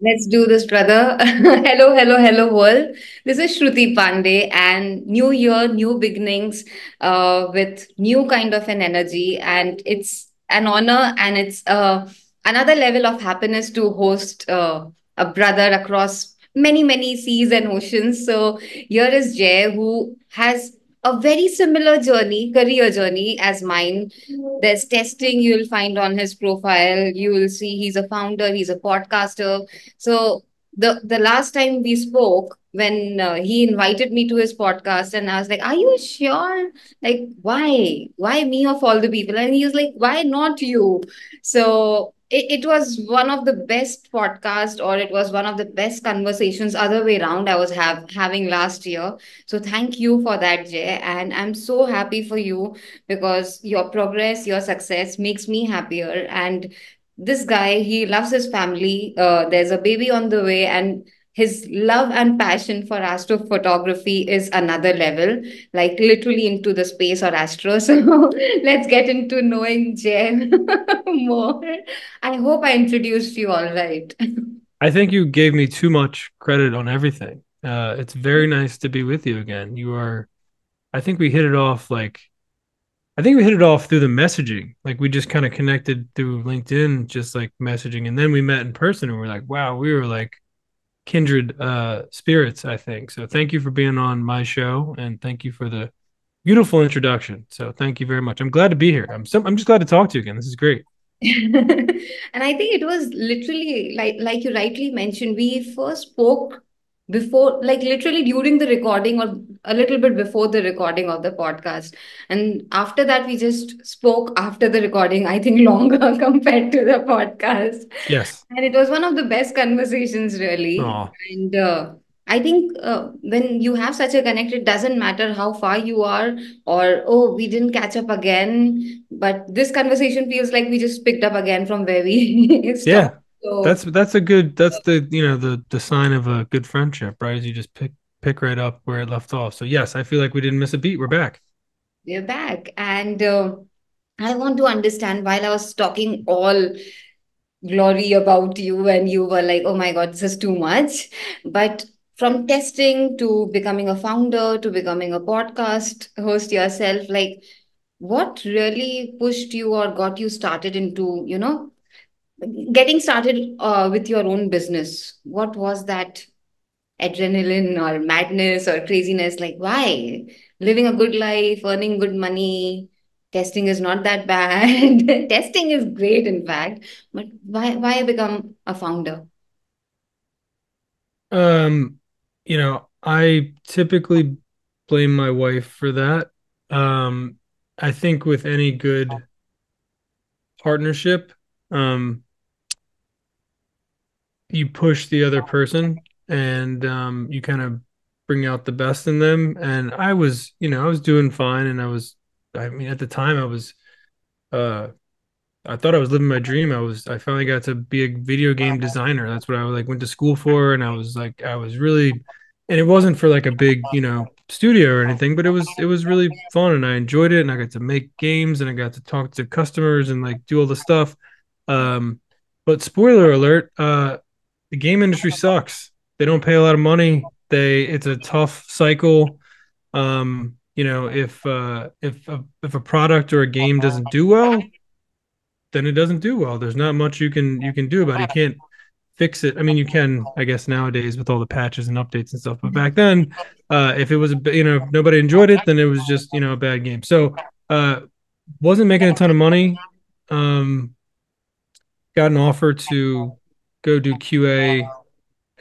Let's do this, brother. hello, hello, hello, world. This is Shruti Pandey, and new year, new beginnings, uh, with new kind of an energy, and it's an honor and it's uh, another level of happiness to host uh, a brother across many, many seas and oceans. So here is Jay, who has a very similar journey, career journey as mine. There's testing you'll find on his profile. You will see he's a founder, he's a podcaster so the the last time we spoke, when uh, he invited me to his podcast, and I was like, "Are you sure? Like, why? Why me of all the people?" And he was like, "Why not you?" So it, it was one of the best podcast, or it was one of the best conversations, other way around. I was have having last year. So thank you for that, Jay, and I'm so happy for you because your progress, your success makes me happier, and this guy he loves his family uh, there's a baby on the way and his love and passion for astrophotography is another level like literally into the space or astro so let's get into knowing jen more i hope i introduced you all right I think you gave me too much credit on everything. Uh, it's very nice to be with you again. You are, I think we hit it off like, I think we hit it off through the messaging. Like we just kind of connected through LinkedIn, just like messaging. And then we met in person and we're like, wow, we were like kindred uh, spirits, I think. So thank you for being on my show and thank you for the beautiful introduction. So thank you very much. I'm glad to be here. I'm so, I'm just glad to talk to you again. This is great. and I think it was literally like like you rightly mentioned, we first spoke before like literally during the recording or a little bit before the recording of the podcast. And after that we just spoke after the recording, I think longer compared to the podcast. Yes. And it was one of the best conversations really. Oh, And uh, I think uh, when you have such a connect, it doesn't matter how far you are or, oh, we didn't catch up again. But this conversation feels like we just picked up again from where we yeah. So, That's that's a good that's the you know the the sign of a good friendship, right? Is you just pick pick right up where it left off. So yes, I feel like we didn't miss a beat. We're back. we're back. And uh, I want to understand while I was talking all glory about you and you were like, oh my God, this is too much. But from testing to becoming a founder to becoming a podcast host yourself, like what really pushed you or got you started into, you know, getting started uh, with your own business? What was that adrenaline or madness or craziness? Like, why? Living a good life, earning good money, testing is not that bad. testing is great, in fact. But why why become a founder? Um, you know, I typically blame my wife for that. Um, I think with any good partnership, um, you push the other person and um, you kind of bring out the best in them. And I was, you know, I was doing fine, and I was, I mean, at the time, I was, uh, I thought I was living my dream. I was, I finally got to be a video game designer. That's what I like went to school for, and I was like, I was really, and it wasn't for like a big, you know, studio or anything, but it was, it was really fun, and I enjoyed it, and I got to make games, and I got to talk to customers and like do all the stuff. Um, but spoiler alert, uh, the game industry sucks. They don't pay a lot of money. They it's a tough cycle. Um, you know, if uh, if a, if a product or a game doesn't do well, then it doesn't do well. There's not much you can you can do about it. You can't fix it. I mean, you can, I guess, nowadays with all the patches and updates and stuff. But back then, uh, if it was you know if nobody enjoyed it, then it was just you know a bad game. So uh, wasn't making a ton of money. Um, got an offer to go do QA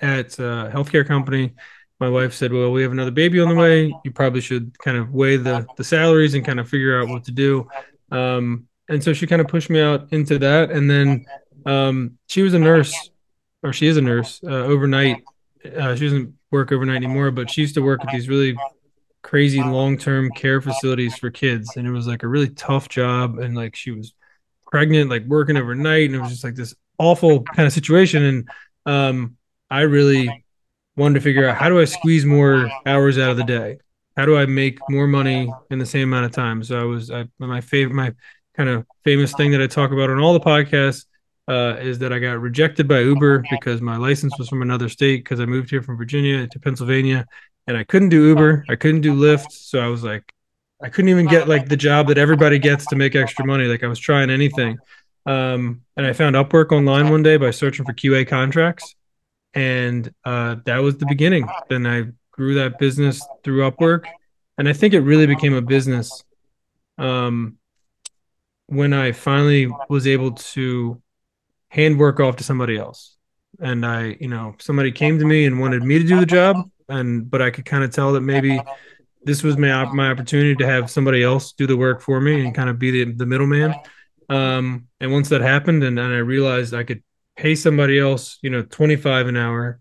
at a healthcare company. My wife said, "Well, we have another baby on the way. You probably should kind of weigh the the salaries and kind of figure out what to do." Um, and so she kind of pushed me out into that. And then um, she was a nurse, or she is a nurse uh, overnight. Uh, she doesn't work overnight anymore, but she used to work at these really crazy long term care facilities for kids, and it was like a really tough job. And like she was pregnant, like working overnight, and it was just like this awful kind of situation. And um, I really wanted to figure out how do I squeeze more hours out of the day? How do I make more money in the same amount of time? So I was I, my favorite, my kind of famous thing that I talk about on all the podcasts uh, is that I got rejected by Uber because my license was from another state because I moved here from Virginia to Pennsylvania and I couldn't do Uber, I couldn't do Lyft, so I was like, I couldn't even get like the job that everybody gets to make extra money. Like I was trying anything, um, and I found Upwork online one day by searching for QA contracts, and uh, that was the beginning. Then I grew that business through Upwork, and I think it really became a business um, when I finally was able to hand work off to somebody else. And I, you know, somebody came to me and wanted me to do the job, and but I could kind of tell that maybe this was my my opportunity to have somebody else do the work for me and kind of be the the middleman. Um, and once that happened, and, and I realized I could pay somebody else, you know, twenty five an hour,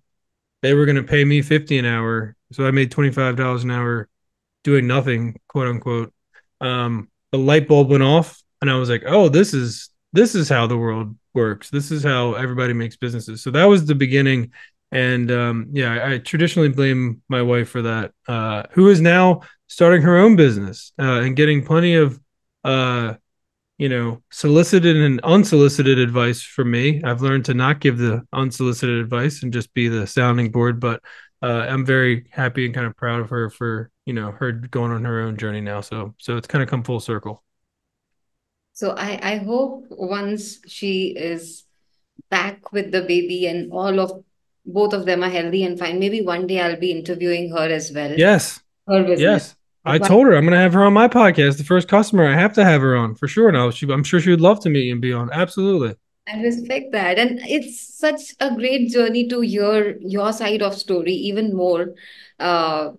they were going to pay me fifty an hour, so I made twenty five dollars an hour doing nothing, quote unquote. Um, the light bulb went off, and I was like, oh, this is this is how the world works. This is how everybody makes businesses. So that was the beginning. And um, yeah, I, I, traditionally blame my wife for that, uh, who is now starting her own business uh, and getting plenty of, uh, you know, solicited and unsolicited advice from me. I've learned to not give the unsolicited advice and just be the sounding board. But uh, I'm very happy and kind of proud of her for you know her going on her own journey now. So so it's kind of come full circle. So I, I hope once she is back with the baby and all of both of them are healthy and fine, maybe one day I'll be interviewing her as well. Yes. Her business. Yes. I told her I'm going to have her on my podcast. The first customer, I have to have her on for sure. Now, she, I'm sure she would love to meet you and be on. Absolutely. I respect that, and it's such a great journey to hear your side of story even more uh,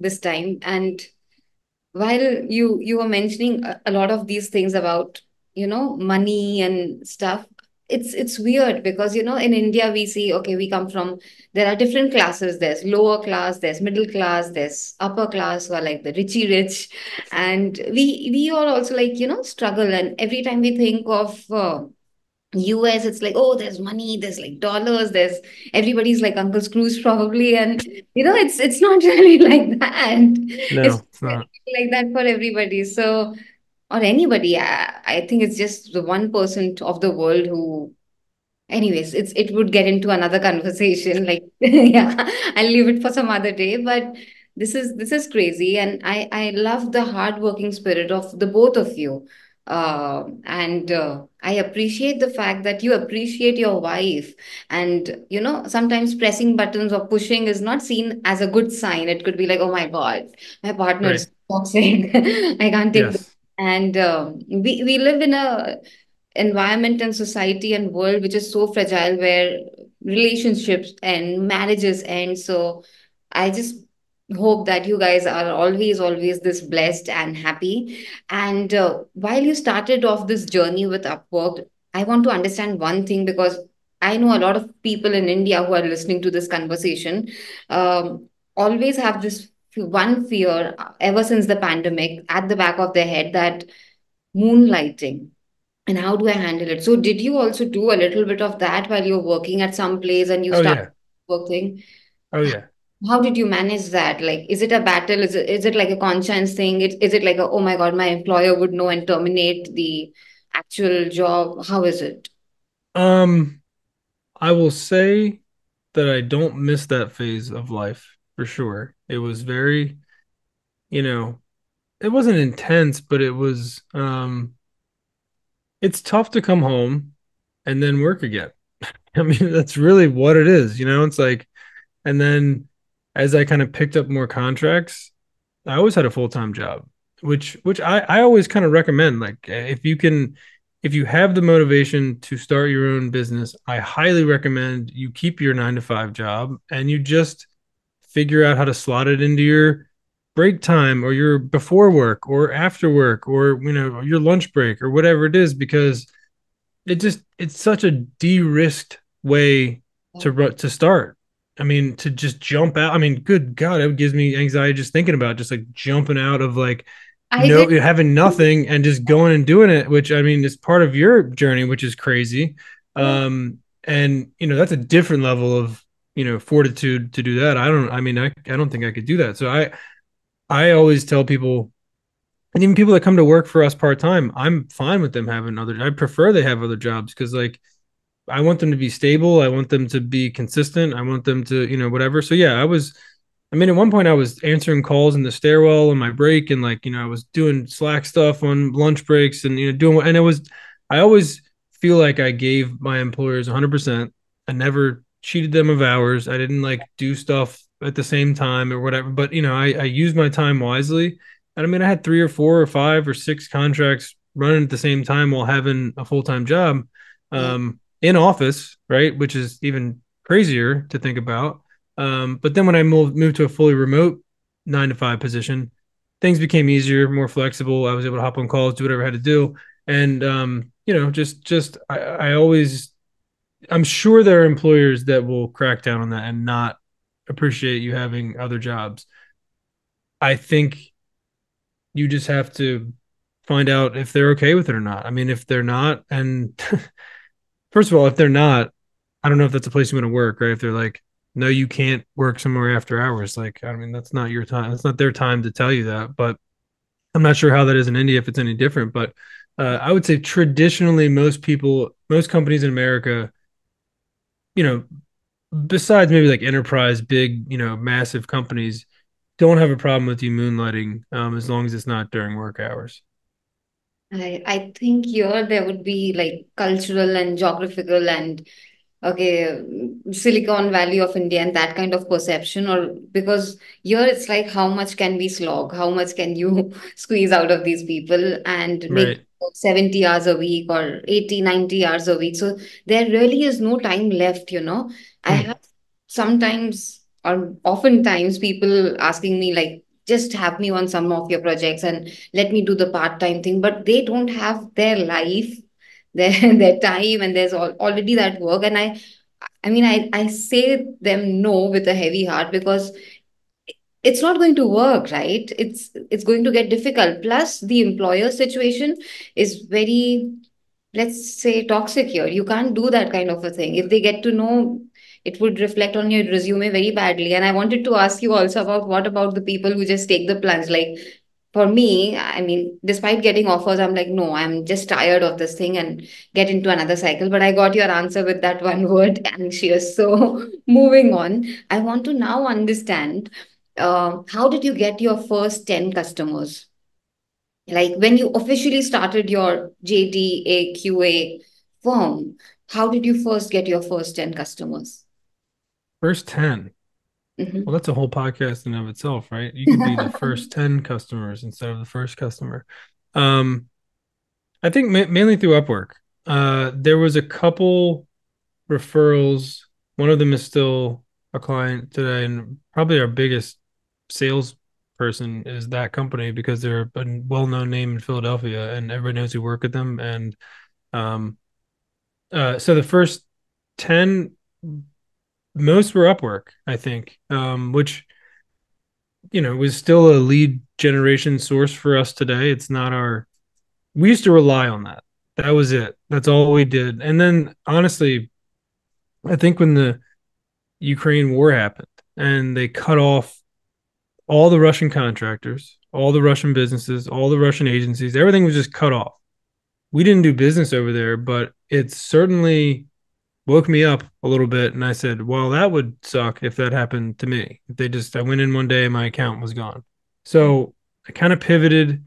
this time. And while you you were mentioning a, a lot of these things about you know money and stuff it's it's weird because you know in india we see okay we come from there are different classes there's lower class there's middle class there's upper class who are like the richy rich and we we all also like you know struggle and every time we think of uh, US, it's like, oh, there's money, there's like dollars, there's everybody's like Uncle Scrooge probably. And you know, it's it's not really like that. No, it's, it's not. like that for everybody. So or anybody. I, I think it's just the one person of the world who anyways, it's it would get into another conversation. Like, yeah, I'll leave it for some other day. But this is this is crazy. And I I love the hardworking spirit of the both of you uh, and uh, I appreciate the fact that you appreciate your wife. And, you know, sometimes pressing buttons or pushing is not seen as a good sign. It could be like, oh my God, my partner right. is toxic. I can't take yes. And uh, we, we live in a environment and society and world which is so fragile where relationships and marriages end. So I just hope that you guys are always always this blessed and happy and uh, while you started off this journey with upwork i want to understand one thing because i know a lot of people in india who are listening to this conversation um, always have this one fear ever since the pandemic at the back of their head that moonlighting and how do i handle it? So did you also do a little bit of that while you're working at some place and you oh, started yeah. working? Oh yeah. How did you manage that? Like is it a battle? Is it, is it like a conscience thing? It, is it like a, oh my god my employer would know and terminate the actual job? How is it? Um i will say that i don't miss that phase of life for sure it was very you know it wasn't intense but it was um it's tough to come home and then work again i mean that's really what it is you know it's like and then as I kind of picked up more contracts, I always had a full time job, which which I I always kind of recommend. Like if you can, if you have the motivation to start your own business, I highly recommend you keep your nine to five job and you just figure out how to slot it into your break time or your before work or after work or you know your lunch break or whatever it is because it just it's such a de-risked way to to start I mean, to just jump out. I mean, good God, it gives me anxiety just thinking about just like jumping out of like I no did. having nothing and just going and doing it, which I mean is part of your journey, which is crazy. Um, and you know, that's a different level of you know fortitude to do that. I don't I mean, I, I don't think I could do that. So I I always tell people and even people that come to work for us part time, I'm fine with them having other I prefer they have other jobs because like I want them to be stable. I want them to be consistent. I want them to, you know, whatever. So yeah, I was I mean, at one point I was answering calls in the stairwell on my break and like, you know, I was doing Slack stuff on lunch breaks and, you know, doing, and it was, I always feel like I gave my employers 100%. I never cheated them of hours. I didn't like do stuff at the same time or whatever, but, you know, I, I used my time wisely. And I mean, I had three or four or five or six contracts running at the same time while having a full time job um, in office, right? Which is even crazier to think about. Um, but then when I moved moved to a fully remote nine to five position, things became easier, more flexible. I was able to hop on calls, do whatever I had to do, and um, you know, just just I, I always, I'm sure there are employers that will crack down on that and not appreciate you having other jobs. I think you just have to find out if they're okay with it or not. I mean, if they're not, and first of all, if they're not, I don't know if that's a place you want to work, right? If they're like, no, you can't work somewhere after hours. Like, I mean, that's not your time. That's not their time to tell you that. But I'm not sure how that is in India if it's any different. But uh, I would say traditionally, most people, most companies in America, you know, besides maybe like enterprise, big, you know, massive companies, don't have a problem with you moonlighting um, as long as it's not during work hours. I, I think here there would be like cultural and geographical and okay silicon valley of india and that kind of perception or because here it's like how much can we slog how much can you squeeze out of these people and make Right. 70 hours a week or 80, 90 hours a week. So there really is no time left you know. I Hmm. have sometimes or oftentimes people asking me like just have me on some of your projects and let me do the part-time thing. But they don't have their life their their time and there's al already that work. And i i mean i i say them no with a heavy heart because it's not going to work right? It's it's going to get difficult. Plus the employer situation is very let's say toxic here. You can't do that kind of a thing. If they get to know it would reflect on your resume very badly. And i wanted to ask you also about what about the people who just take the plunge? Like for me i mean despite getting offers i'm like no i'm just tired of this thing and get into another cycle. But i got your answer with that one word anxious. So moving on i want to now understand uh, how did you get your first 10 customers like when you officially started your JDAQA firm, how did you first get your first 10 customers? First 10. Well, Mhm. that's a whole podcast in of itself, right? You could be the first 10 customers instead of the first customer. Um, I think ma- mainly through Upwork. Uh, there was a couple referrals. One of them is still a client today, and probably our biggest sales person is that company because they're a well-known name in Philadelphia, and everybody knows who work with them. And um, uh, so the first 10, most were Upwork, I think, um, which you know was still a lead generation source for us today. It's not our. We used to rely on that. That was it. That's all we did. And then honestly, I think when the Ukraine war happened and they cut off all the Russian contractors, all the Russian businesses, all the Russian agencies, everything was just cut off. We didn't do business over there, but it certainly woke me up a little bit. And I said, well, that would suck if that happened to me. If they just, I went in one day and my account was gone. So I kind of pivoted,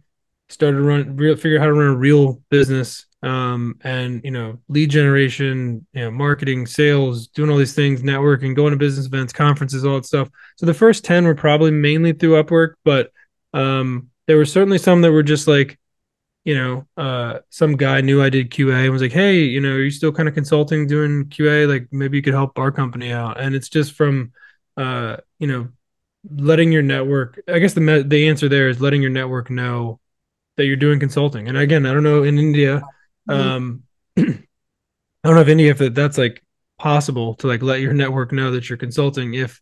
started to run, real, figure out how to run a real business um, and you know lead generation you know marketing sales doing all these things networking going to business events conferences all that stuff. So the first 10 were probably mainly through upwork but um, there were certainly some that were just like you know uh, some guy knew i did qa and was like hey you know are you still kind of consulting doing qa like maybe you could help our company out. And it's just from uh, you know letting your network i guess the the answer there is letting your network know that you're doing consulting and again i don't know in india Mhm. um, I don't know if any if that's like possible to like let your network know that you're consulting if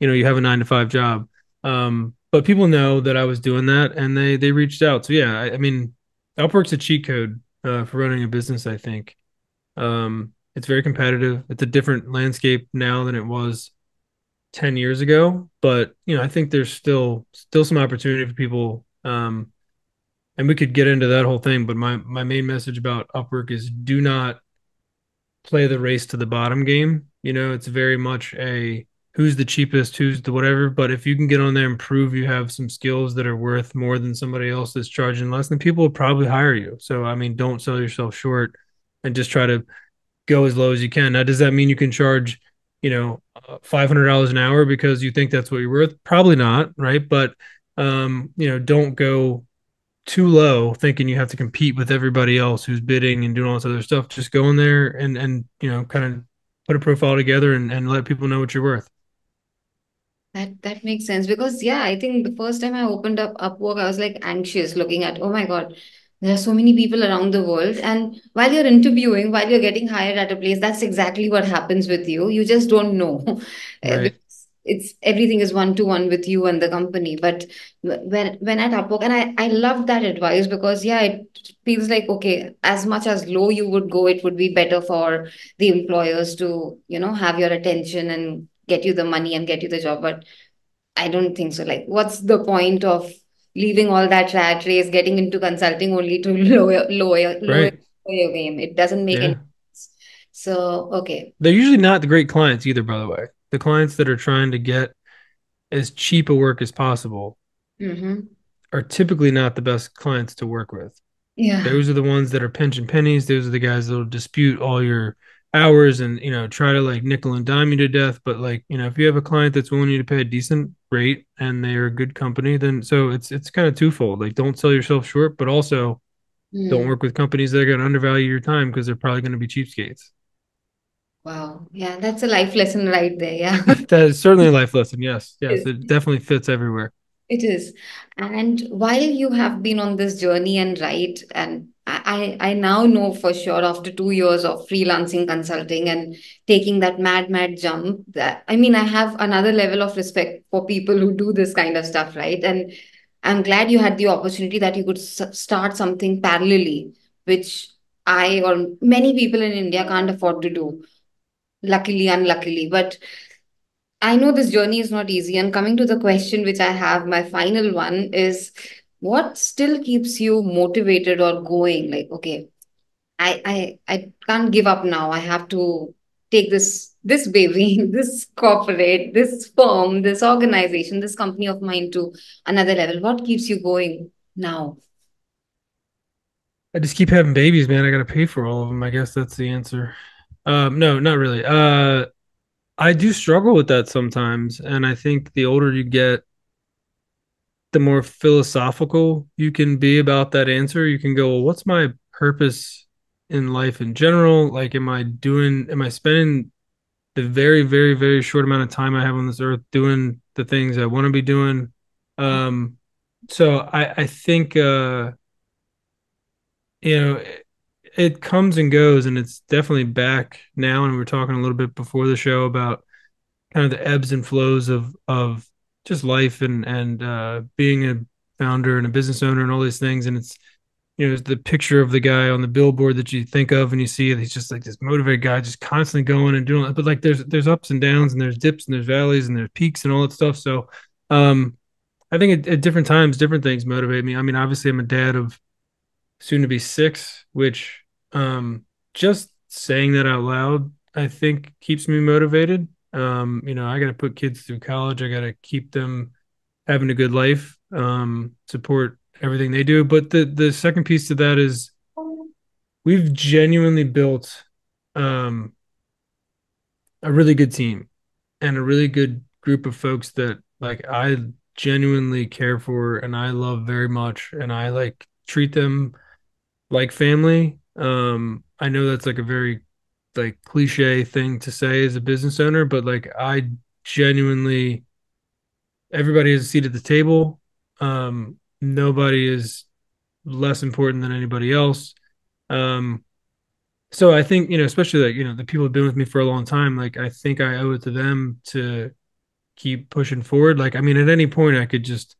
you know you have a nine to five job. Um, but people know that I was doing that and they they reached out. So yeah, I, I mean, Upwork's a cheat code uh, for running a business. I think um, it's very competitive. It's a different landscape now than it was ten years ago. But you know, I think there's still still some opportunity for people. Um, and we could get into that whole thing. But my my main message about Upwork is do not play the race to the bottom game. You know, it's very much a who's the cheapest, who's the whatever. But if you can get on there and prove you have some skills that are worth more than somebody else that's charging less, then people will probably hire you. So I mean, don't sell yourself short and just try to go as low as you can. Now, does that mean you can charge, you know, five hundred dollars an hour because you think that's what you're worth? Probably not, right? But um, you know, don't go too low thinking you have to compete with everybody else who's bidding and doing all this other stuff. Just go in there and and you know, kind of put a profile together and, and let people know what you're worth. That that makes sense because yeah, I think the first time I opened up Upwork, I was like anxious looking at, oh my God, there are so many people around the world. And while you're interviewing, while you're getting hired at a place, that's exactly what happens with you. You just don't know. Right. It's everything is one to one with you and the company. But when when at Upwork, and I I love that advice because yeah, it feels like okay, as much as low you would go, it would be better for the employers to, you know, have your attention and get you the money and get you the job. But I don't think so. Like, what's the point of leaving all that rat race, getting into consulting only to lower, lower, lower Right. your game? It doesn't make any sense. So, okay. They're usually not the great clients either, by the way. The clients that are trying to get as cheap a work as possible Mm-hmm. are typically not the best clients to work with. Yeah. Those are the ones that are pinching pennies. Those are the guys that'll dispute all your hours and you know try to like nickel and dime you to death. But like you know, if you have a client that's willing to pay a decent rate and they're a good company, then so it's it's kind of twofold. Like don't sell yourself short, but also don't Mm. work with companies that are going to undervalue your time because they're probably going to be cheapskates. Wow. Yeah, that's a life lesson right there. Yeah. that is certainly a life lesson. Yes, yes, it definitely fits everywhere. It is. And while you have been on this journey and right, and I, I I now know for sure after two years of freelancing consulting and taking that mad, mad jump, that I mean, I have another level of respect for people who do this kind of stuff, right? And I'm glad you had the opportunity that you could s- start something parallelly, which I or many people in India can't afford to do, luckily, unluckily. But I know this journey is not easy. And coming to the question which I have, my final one is what still keeps you motivated or going? Like, okay, I I I can't give up now. I have to take this this baby, this corporate, this firm, this organization, this company of mine to another level. What keeps you going now? I just keep having babies, man. I got to pay for all of them. I guess that's the answer. Um, no, not really. Uh, I do struggle with that sometimes, and I think the older you get, the more philosophical you can be about that answer. You can go, well, what's my purpose in life in general? Like, am I doing, am I spending the very, very, very short amount of time I have on this earth doing the things I want to be doing? Um, so I, I think, uh, you know, it, comes and goes, and it's definitely back now. And we were talking a little bit before the show about kind of the ebbs and flows of of just life and and uh, being a founder and a business owner and all these things. And it's you know the picture of the guy on the billboard that you think of and you see. He's just like this motivated guy, just constantly going and doing it. But like there's there's ups and downs and there's dips and there's valleys and there's peaks and all that stuff. So um, I think at, at different times, different things motivate me. I mean, obviously, I'm a dad of soon to be six, which um, just saying that out loud, I think keeps me motivated. Um, you know, I got to put kids through college. I got to keep them having a good life, um, support everything they do. But the the second piece to that is we've genuinely built um, a really good team and a really good group of folks that like I genuinely care for and I love very much, and I like treat them like family. Um, I know that's like a very like cliche thing to say as a business owner, but like I genuinely everybody has a seat at the table. Um, nobody is less important than anybody else. Um, so I think, you know, especially like, you know, the people who've been with me for a long time, like I think I owe it to them to keep pushing forward. Like, I mean, at any point I could just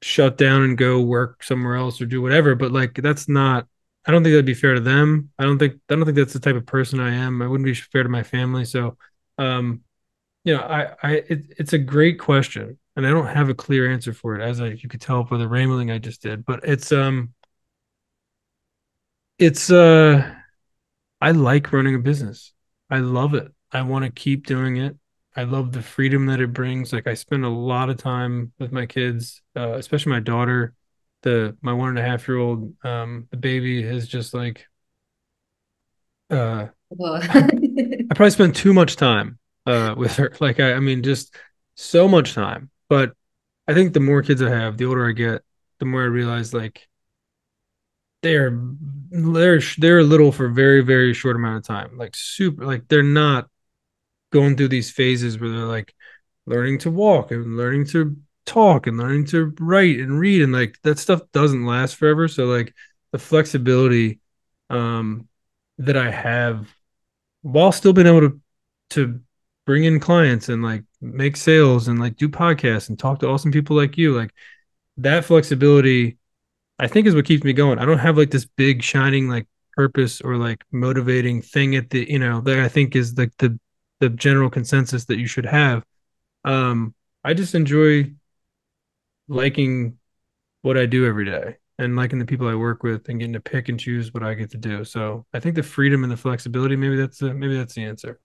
shut down and go work somewhere else or do whatever. But like that's not I don't think that'd be fair to them. I don't think I don't think that's the type of person I am. I wouldn't be fair to my family. So um, you know, I I it, it's a great question. And I don't have a clear answer for it, as I you could tell by the rambling I just did. But it's um it's uh I like running a business. I love it. I want to keep doing it. I love the freedom that it brings. Like I spend a lot of time with my kids, uh, especially my daughter. The my one and a half year old, um, the baby is just like uh I, I probably spend too much time uh with her. Like I, I mean just so much time. But I think the more kids I have, the older I get, the more I realize like they're they're they're little for a very very short amount of time like super like they're not going through these phases where they're like learning to walk and learning to talk and learning to write and read and like that stuff doesn't last forever so like the flexibility um that i have while still being able to to bring in clients and like make sales and like do podcasts and talk to awesome people like you like that flexibility I think is what keeps me going. I don't have like this big shining like purpose or like motivating thing at the you know that I think is like the the general consensus that you should have. Um, I just enjoy liking what I do every day and liking the people I work with and getting to pick and choose what I get to do. So I think the freedom and the flexibility maybe that's the maybe that's the answer.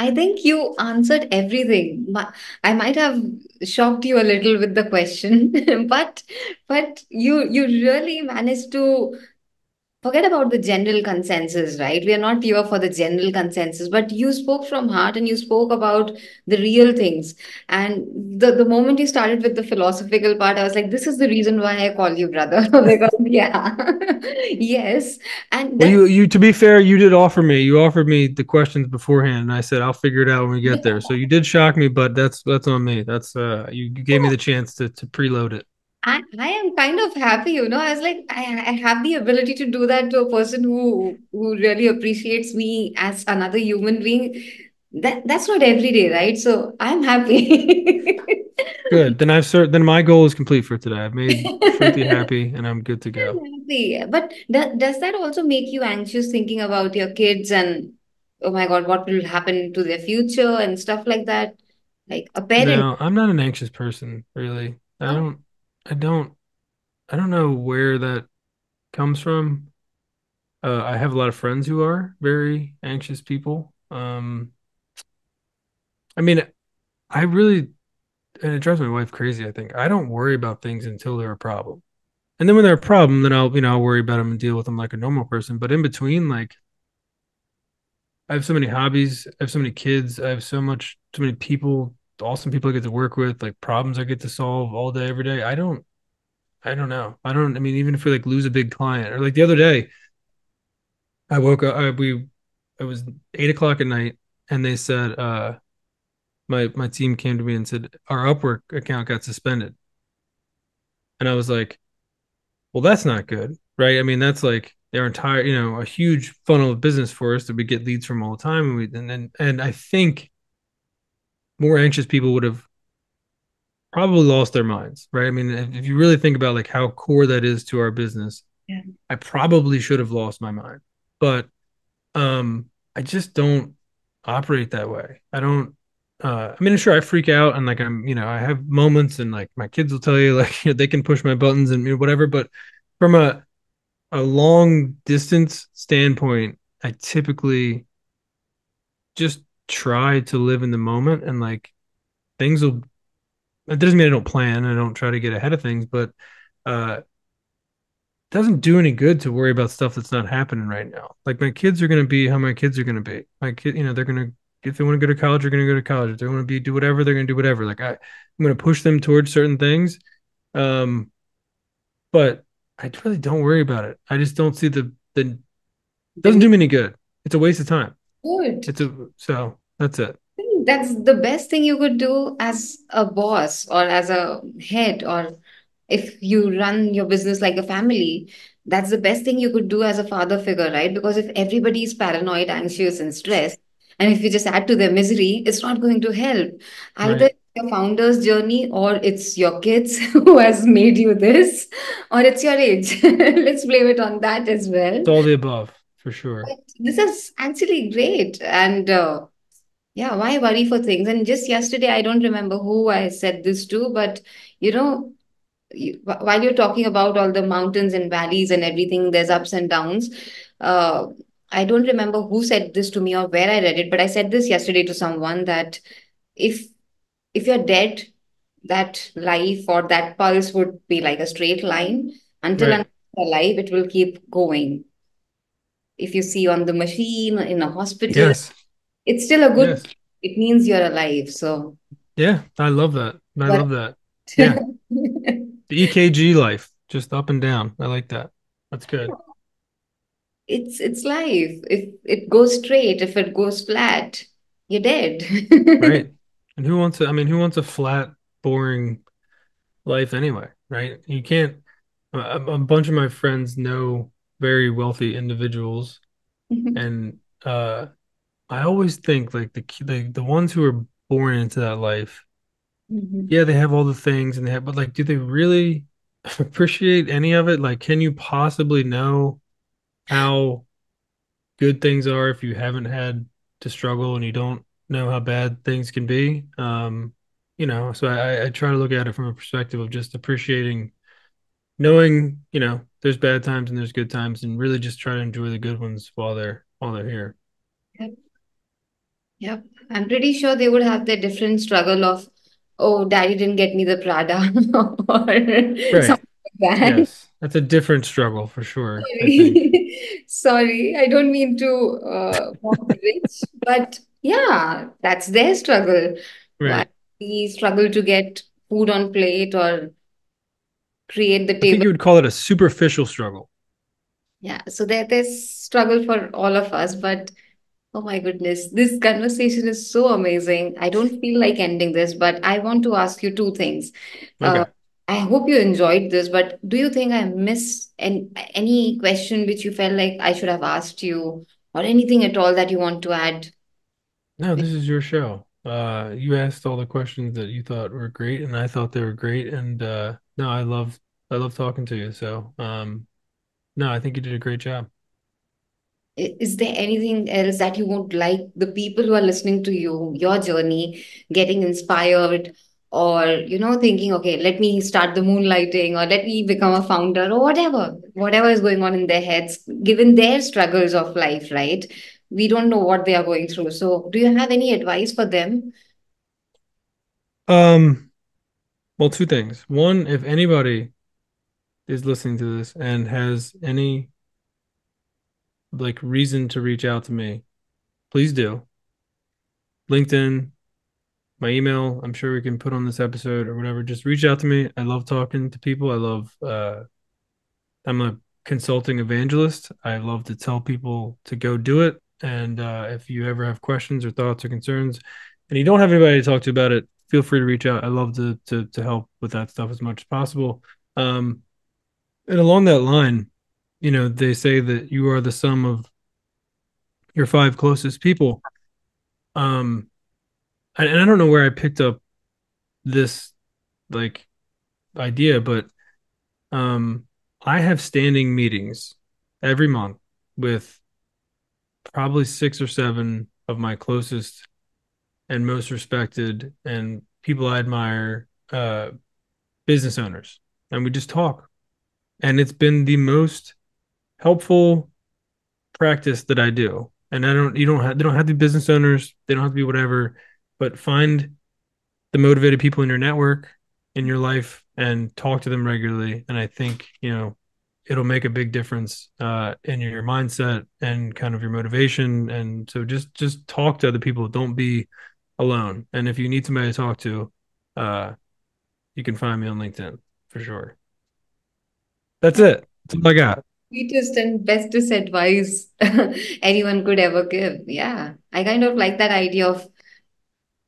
I think you answered everything. I might have shocked you a little with the question, but but you you really managed to forget about the general consensus, right? We are not here for the general consensus, but you spoke from heart and you spoke about the real things. And the, the moment you started with the philosophical part, I was like, this is the reason why I call you brother. because, yeah, yes. And Well, you you to be fair, you did offer me. You offered me the questions beforehand, and I said I'll figure it out when we get there. So you did shock me, but that's that's on me. That's uh you, you gave me the chance to to preload it. I, I am kind of happy, you know. I was like, I, I have the ability to do that to a person who who really appreciates me as another human being. That that's not every day, right? So I'm happy. Good. Then I've cert then my goal is complete for today. I've made Shruti happy and I'm good to I'm go. happy. But that, does that also make you anxious thinking about your kids and oh my God, what will happen to their future and stuff like that? Like a parent. No, I'm not an anxious person, really. I Oh, don't I don't I don't know where that comes from. Uh, I have a lot of friends who are very anxious people. Um, I mean, I really and it drives my wife crazy, I think. I don't worry about things until they're a problem. And then when they're a problem, then I'll, you know, I'll worry about them and deal with them like a normal person. But in between, like I have so many hobbies, I have so many kids, I have so much, so many people, awesome people I get to work with, like problems I get to solve all day, every day. I don't, I don't know. I don't, I mean, even if we like lose a big client or like the other day, I woke up, I, we, it was eight o'clock at night and they said, uh, my, my team came to me and said, our Upwork account got suspended. And I was like, well, that's not good, right? I mean, that's like their entire, you know, a huge funnel of business for us that we get leads from all the time. And we, and and, and I think more anxious people would have probably lost their minds, right? I mean, if, you really think about like how core that is to our business, yeah. I probably should have lost my mind, but um, I just don't operate that way. I don't. Uh, I mean, sure, I freak out and like I'm, you know, I have moments and like my kids will tell you like you know, they can push my buttons and you know, whatever. But from a a long distance standpoint, I typically just try to live in the moment and like things will it doesn't mean I don't plan, I don't try to get ahead of things, but uh it doesn't do any good to worry about stuff that's not happening right now. Like my kids are gonna be how my kids are gonna be. My kid, you know, they're gonna if they want to go to college, they're gonna go to college. If they want to be do whatever, they're gonna do whatever. Like I, I'm gonna push them towards certain things. Um, but I really don't worry about it. I just don't see the the doesn't do me any good. It's a waste of time. Good. It's a so that's it. That's the best thing you could do as a boss or as a head, or if you run your business like a family. That's the best thing you could do as a father figure, right? Because if everybody is paranoid, anxious, and stressed, and if you just add to their misery, it's not going to help. Either Right. your founder's journey, or it's your kids who has made you this, or it's your age. Let's blame it on that as well. It's all the above for sure. But this is actually great. And uh, yeah, why worry for things? And just yesterday, I don't remember who I said this to, but you know, you, while you're talking about all the mountains and valleys and everything, there's ups and downs. Uh, I don't remember who said this to me or where I read it, but I said this yesterday to someone that if if you're dead, that life or that pulse would be like a straight line until Right. alive, it will keep going. If you see on the machine in a hospital, Yes. it's still a good, Yes. it means you're alive. So, Yeah. I love that. I but love that. Yeah. The EKG life, just up and down. I like that. That's good. it's it's life. If it goes straight, if it goes flat, you're dead. Right. And who wants to, I mean, who wants a flat, boring life anyway, right? You can't, a, a bunch of my friends know very wealthy individuals, and uh, I always think like the the the ones who are born into that life, Mhm. yeah, they have all the things and they have, but like, do they really appreciate any of it? Like, can you possibly know how good things are if you haven't had to struggle and you don't know how bad things can be? Um, you know, so I, I try to look at it from a perspective of just appreciating, knowing, you know, there's bad times and there's good times, and really just try to enjoy the good ones while they're while they're here. Yep. Yep. I'm pretty sure they would have their different struggle of, oh, daddy didn't get me the Prada or Right. something like that. Yes. That's a different struggle for sure, I. Sorry. Sorry, I don't mean to uh, rich, but yeah, that's their struggle. Right. we struggle to get food on plate or create the I think table. you would call it a superficial struggle. Yeah, so there, there's struggle for all of us, but oh my goodness, this conversation is so amazing. I don't feel like ending this, but I want to ask you two things. Uh, Okay. I hope you enjoyed this, but do you think I missed an, any question which you felt like I should have asked you, or anything at all that you want to add? No, this is your show. Uh, you asked all the questions that you thought were great, and I thought they were great. And uh, no, I love I love talking to you. So, um, no, I think you did a great job. Is there anything else that you would like the people who are listening to you, your journey, getting inspired, or you know, thinking, okay, let me start the moonlighting, or let me become a founder, or whatever, whatever is going on in their heads, given their struggles of life, right? We don't know what they are going through. So, do you have any advice for them? Um, well, two things. One, if anybody is listening to this and has any like reason to reach out to me, please do. LinkedIn, my email, I'm sure we can put on this episode or whatever. Just reach out to me. I love talking to people. I love uh I'm a consulting evangelist. I love to tell people to go do it. And uh, if you ever have questions or thoughts or concerns, and you don't have anybody to talk to about it, feel free to reach out. I love to to to help with that stuff as much as possible. Um, and along that line, you know, they say that you are the sum of your five closest people. Um, and, and I don't know where I picked up this like idea, but um, I have standing meetings every month with probably six or seven of my closest and most respected and people I admire uh, business owners. And we just talk. And it's been the most helpful practice that I do. And I don't, you don't have, they don't have to be business owners. They don't have to be whatever, but find the motivated people in your network, in your life, and talk to them regularly. And I think, you know, it'll make a big difference uh, in your mindset and kind of your motivation. And so just just talk to other people. Don't be alone. And if you need somebody to talk to, uh, you can find me on LinkedIn for sure. That's it. That's all I got. Sweetest and bestest advice anyone could ever give. Yeah, I kind of like that idea of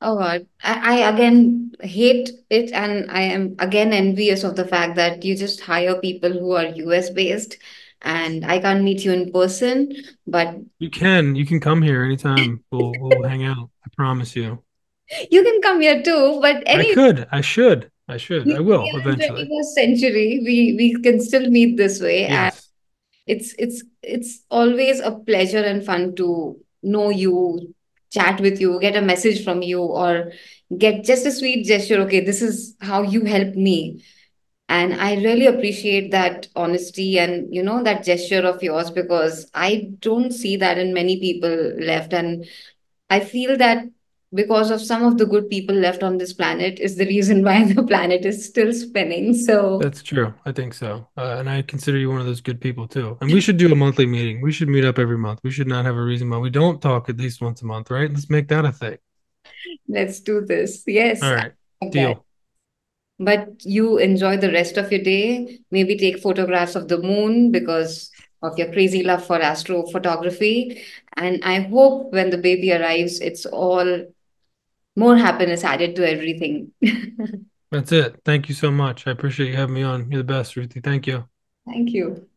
Oh God, I, I again hate it, and I am again envious of the fact that you just hire people who are US based, and I can't meet you in person, but You can you can come here anytime. We'll we'll hang out. I promise you. you can come here too. But I could. I should. I should. I will are in eventually. century. We we can still meet this way, and Yes. it's it's it's always a pleasure and fun to know you, chat with you, get a message from you, or get just a sweet gesture. Okay, this is how you helped me And I really appreciate that honesty and, you know, that gesture of yours because I don't see that in many people left. And I feel that because of some of the good people left on this planet is the reason why the planet is still spinning. So That's true. I think so. Uh, and I consider you one of those good people too. And we should do a monthly meeting. We should meet up every month. We should not have a reason why we don't talk at least once a month, right? Let's make that a thing. let's do this. Yes, I right. Deal. But you enjoy the rest of your day. Maybe take photographs of the moon because of your crazy love for astrophotography. And I hope when the baby arrives, it's all more happiness added to everything. That's it. Thank you so much. I appreciate you having me on. You're the best, Shruti. Thank you. Thank you.